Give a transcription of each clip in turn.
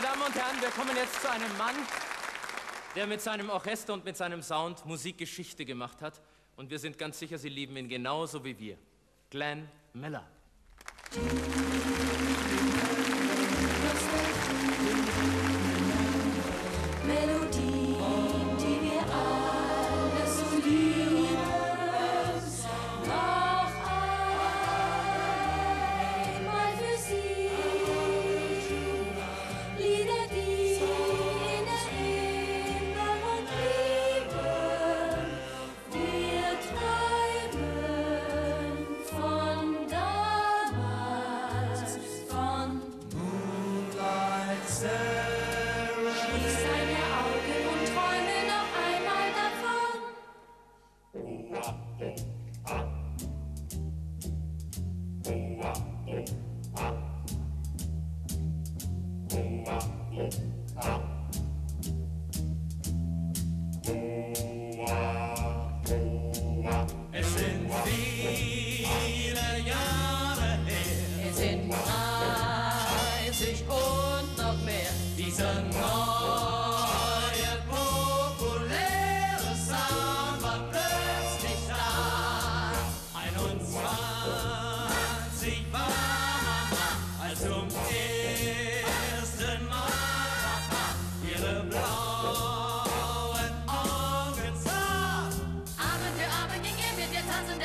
Meine Damen und Herren, wir kommen jetzt zu einem Mann, der mit seinem Orchester und mit seinem Sound Musikgeschichte gemacht hat. Und wir sind ganz sicher, Sie lieben ihn genauso wie wir. Glenn Miller. be.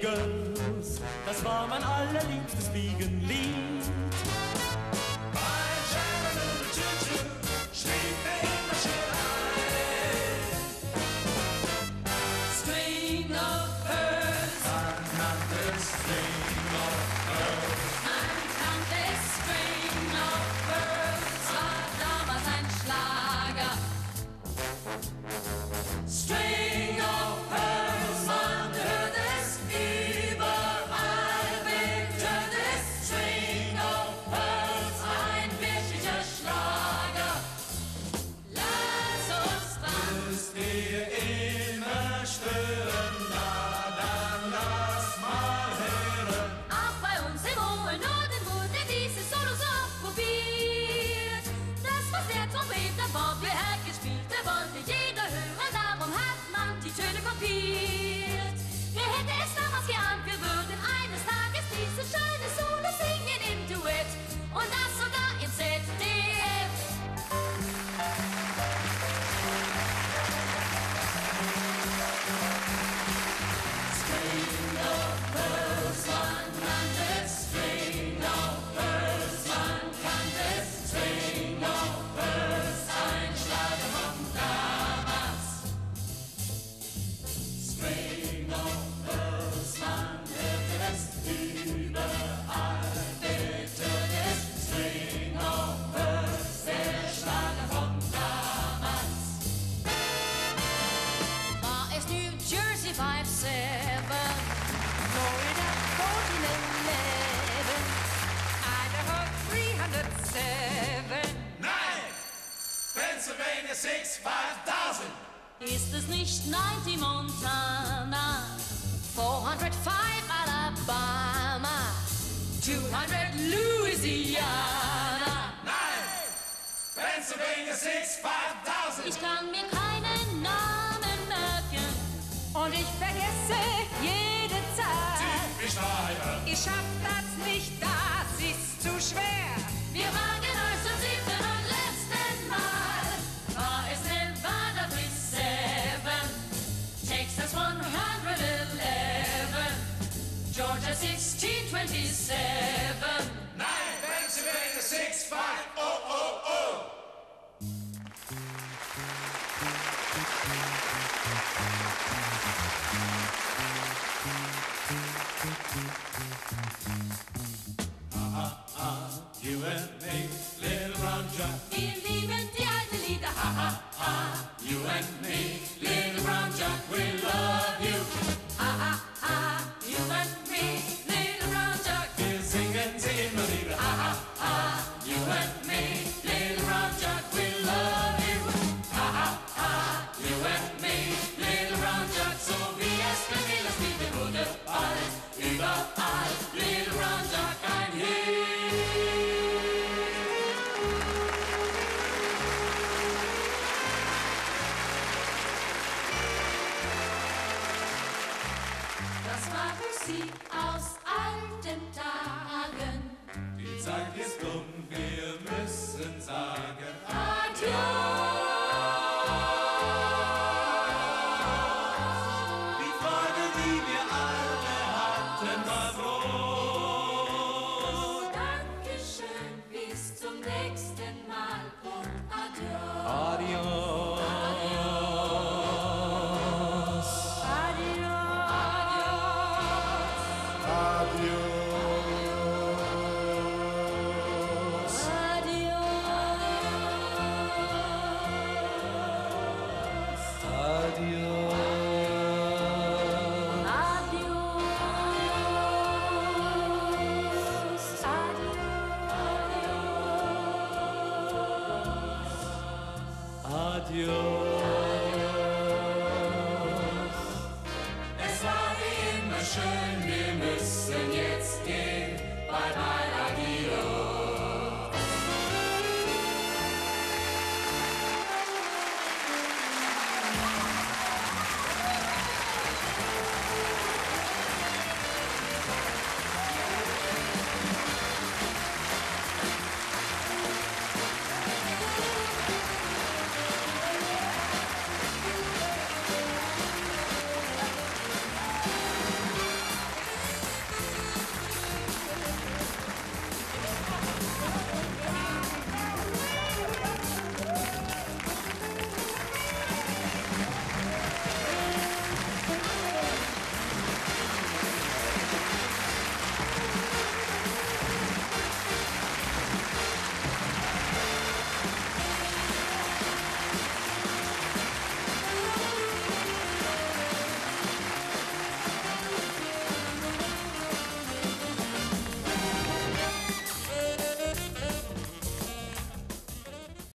Girls, das war mein allerliebstes Wiegenlied. Ist es nicht 90 Montana, 405 Alabama, 200 Louisiana? Nein! Pennsylvania 6, 5000! Ich kann mir keinen Namen merken und ich vergesse jede Zahl. Typisch Weiber! Ich schaff das nicht, das ist zu schwer. 27. 9, Pennsylvania 6, 5, oh, oh, oh. Adios. Adios. Es war wie immer schön.